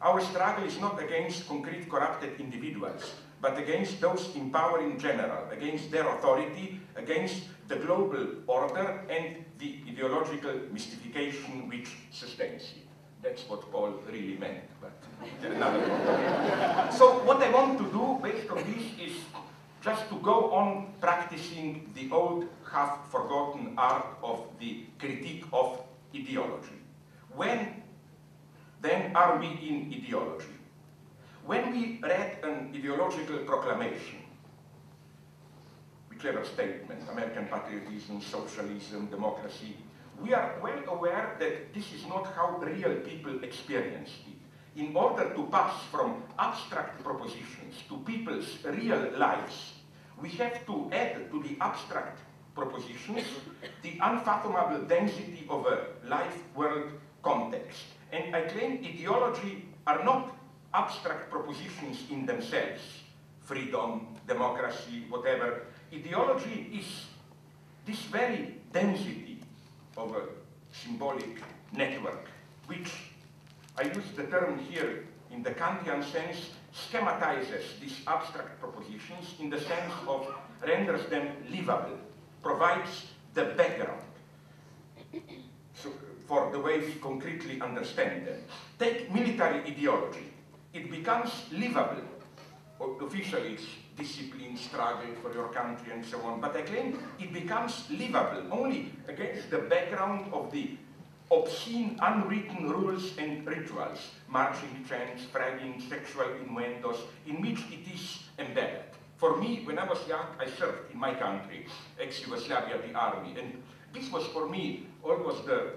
Our struggle is not against concrete corrupted individuals, but against those in power in general, against their authority, against the global order and the ideological mystification which sustains it. That's what Paul really meant, but another So what I want to do based on this is just to go on practicing the old half-forgotten art of the critique of ideology. When then are we in ideology? When we read an ideological proclamation, whichever statement, American patriotism, socialism, democracy, we are well aware that this is not how real people experience it. In order to pass from abstract propositions to people's real lives, we have to add to the abstract propositions the unfathomable density of a life-world context. And I claim ideology are not abstract propositions in themselves, freedom, democracy, whatever. Ideology is this very density of a symbolic network, which I use the term here in the Kantian sense, schematizes these abstract propositions in the sense of renders them livable, provides the background for the way we concretely understand them. Take military ideology. It becomes livable. Officially, it's discipline, struggle for your country, and so on. But I claim it becomes livable only against the background of the obscene, unwritten rules and rituals, marching chants, fragging, sexual innuendos, in which it is embedded. For me, when I was young, I served in my country, ex-Yugoslavia, the army, and this was for me almost the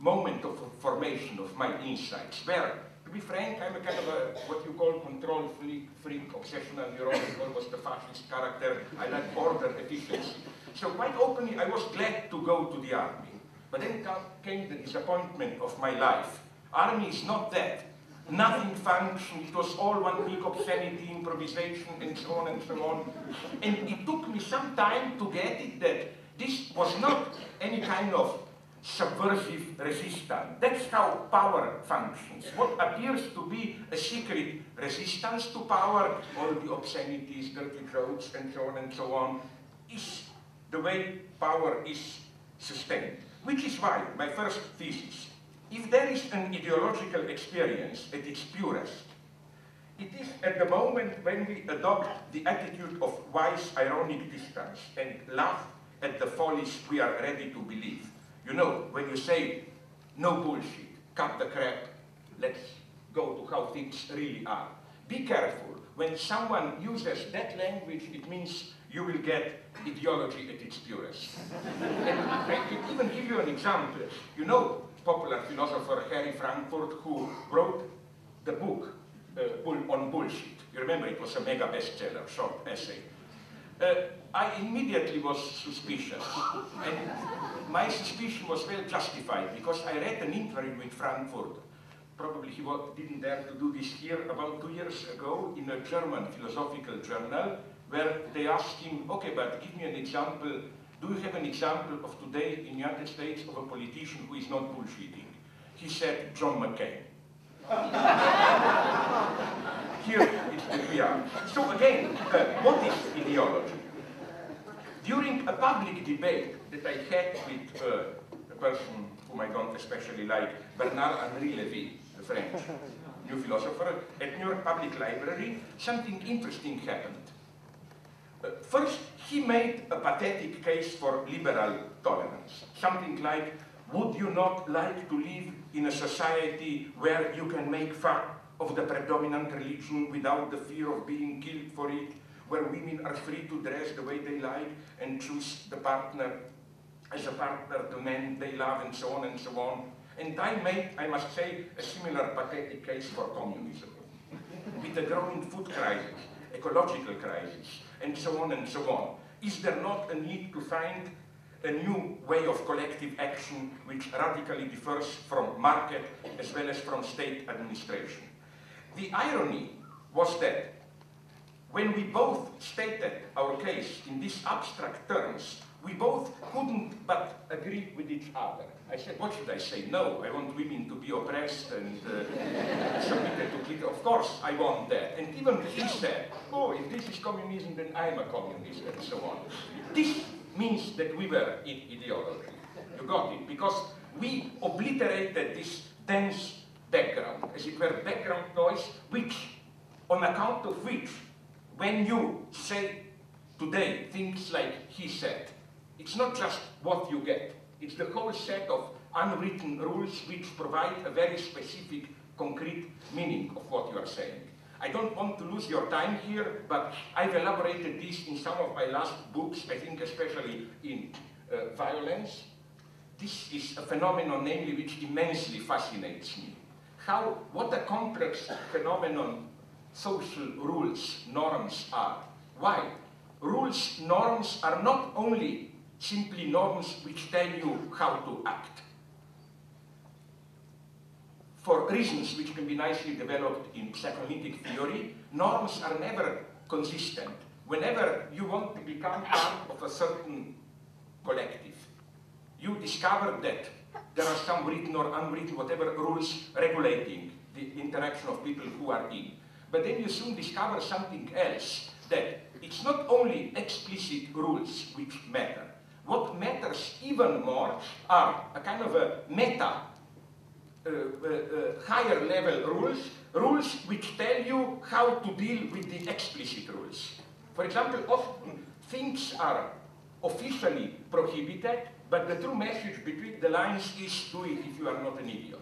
moment of formation of my insights, where, to be frank, I'm a kind of a, what you call control freak, freak obsessional neurotic, almost a fascist character. I like order, efficiency. So quite openly, I was glad to go to the army. But then came the disappointment of my life. Army is not that. Nothing functioned, it was all one big obscenity, improvisation, and so on and so on. And it took me some time to get it that this was not any kind of subversive resistance. That's how power functions. What appears to be a secret resistance to power, all the obscenities, dirty jokes, and so on and so on, is the way power is sustained. Which is why my first thesis, if there is an ideological experience at its purest, it is at the moment when we adopt the attitude of wise ironic distance and laugh at the follies we are ready to believe. You know, when you say, no bullshit, cut the crap, let's go to how things really are. Be careful. When someone uses that language, it means you will get ideology at its purest. and I can even give you an example. You know popular philosopher Harry Frankfurt who wrote the book uh, on bullshit. You remember it was a mega bestseller, short essay. Uh, I immediately was suspicious. And my suspicion was well justified because I read an interview with Frankfurt. Probably he didn't dare to do this here about two years ago in a German philosophical journal where they asked him, okay, but give me an example. Do you have an example of today in the United States of a politician who is not bullshitting? He said, John McCain. Here the we So again, uh, what is ideology? A public debate that I had with uh, a person whom I don't especially like, Bernard-Henri Lévy, the French new philosopher, at New York Public Library, something interesting happened. Uh, first, he made a pathetic case for liberal tolerance. Something like, would you not like to live in a society where you can make fun of the predominant religion without the fear of being killed for it, where women are free to dress the way they like and choose the partner as a partner the men they love and so on and so on. And I made, I must say, a similar pathetic case for communism. With the growing food crisis, ecological crisis, and so on and so on. Is there not a need to find a new way of collective action which radically differs from market as well as from state administration? The irony was that when we both stated our case in these abstract terms, we both couldn't but agree with each other. I said, what should I say? No, I want women to be oppressed and uh, submitted to said, of course I want that. And even he said, oh, if this is communism, then I'm a communist, and so on. This means that we were in ideology. You got it? Because we obliterated this dense background, as it were background noise, which, on account of which, when you say today things like he said, it's not just what you get, it's the whole set of unwritten rules which provide a very specific, concrete meaning of what you are saying. I don't want to lose your time here, but I've elaborated this in some of my last books, I think especially in uh, violence. This is a phenomenon, namely, which immensely fascinates me. How, what a complex phenomenon social rules, norms are. Why? Rules, norms are not only simply norms which tell you how to act for reasons which can be nicely developed in psychoanalytic theory, norms are never consistent. Whenever you want to become part of a certain collective, you discover that there are some written or unwritten, whatever rules regulating the interaction of people who are in. But then you soon discover something else, that it's not only explicit rules which matter. What matters even more are a kind of a meta uh, uh, uh, higher level rules, rules which tell you how to deal with the explicit rules. For example, often things are officially prohibited, but the true message between the lines is do it if you are not an idiot.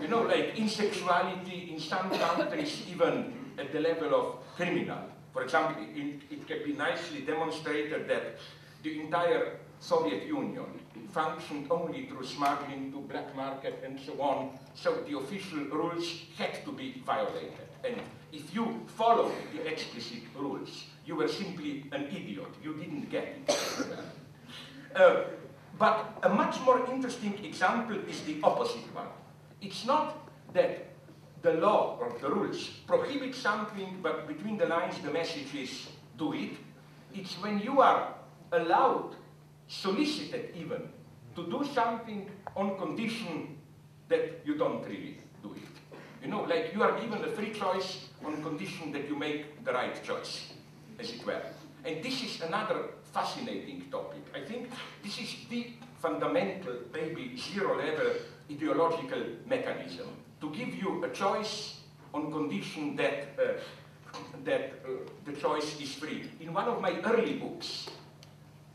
You know, like in sexuality, in some countries, even at the level of criminal. For example, it, it can be nicely demonstrated that the entire Soviet Union functioned only through smuggling to black market and so on, so the official rules had to be violated. And if you followed the explicit rules, you were simply an idiot. You didn't get it. uh, but a much more interesting example is the opposite one. It's not that the law or the rules prohibit something, but between the lines the message is do it. It's when you are allowed solicited even to do something on condition that you don't really do it. You know, like you are given a free choice on condition that you make the right choice, as it were. And this is another fascinating topic. I think this is the fundamental, maybe zero-level ideological mechanism to give you a choice on condition that, uh, that uh, the choice is free. In one of my early books,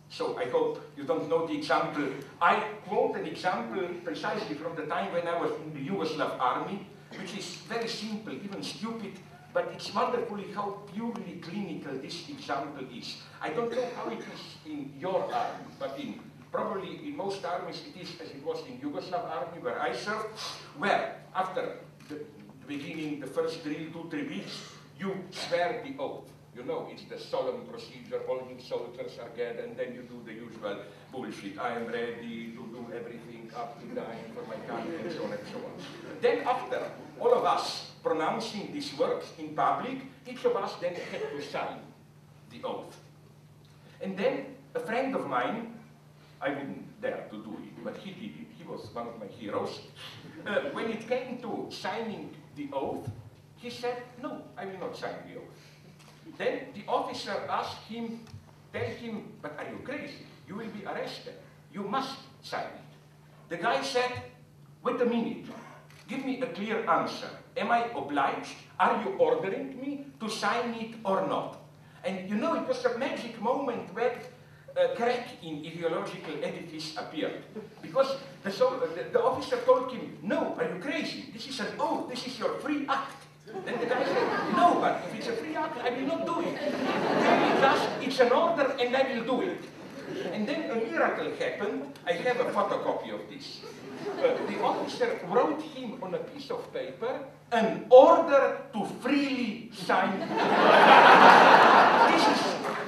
so I hope you don't know the example. I quote an example precisely from the time when I was in the Yugoslav army, which is very simple, even stupid, but it's wonderful how purely clinical this example is. I don't know how it is in your army, but in probably in most armies it is as it was in Yugoslav army where I served, where after the, beginning, the first drill, two, three weeks, you swear the oath. You know, it's the solemn procedure, all the soldiers are gathered, and then you do the usual bullshit. I am ready to do everything up to dying for my country, and so on and so on. Then after all of us pronouncing these words in public, each of us then had to sign the oath. And then a friend of mine, I wouldn't dare to do it, but he did it, he was one of my heroes. Uh, when it came to signing the oath, he said, no, I will not sign the oath. Then the officer asked him, tell him, but are you crazy? You will be arrested. You must sign it. The guy said, wait a minute, give me a clear answer. Am I obliged? Are you ordering me to sign it or not? And you know, it was a magic moment where a crack in ideological edifice appeared. Because the, so, the, the officer told him, no, are you crazy? This is an oath, this is your free act. Then the guy said, no, but if it's a free act, I will not do it. Tell it's an order and I will do it. Miracle happened. I have a photocopy of this. Uh, the officer wrote him on a piece of paper an order to freely sign. this, is,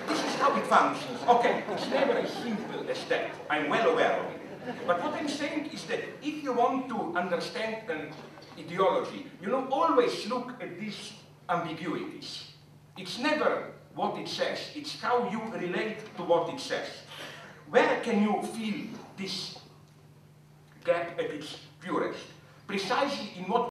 this is how it functions. Okay, it's never as simple as that. I'm well aware of it. But what I'm saying is that if you want to understand an ideology, you know, always look at these ambiguities. It's never what it says, it's how you relate to what it says. Where can you feel this gap at its purest? Precisely in what